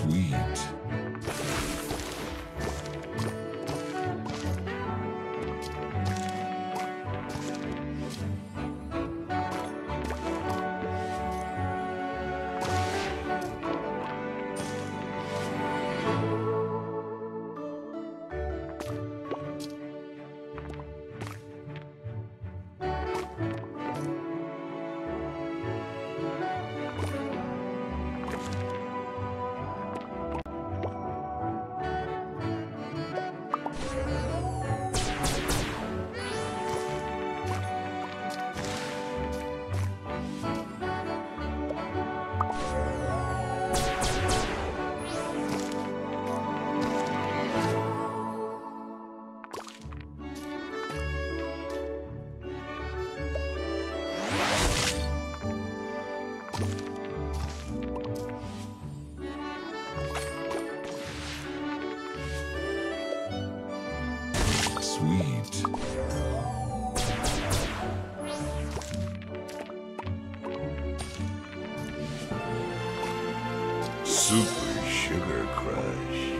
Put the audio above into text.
sweet. Sweet. Super Sugar Crush.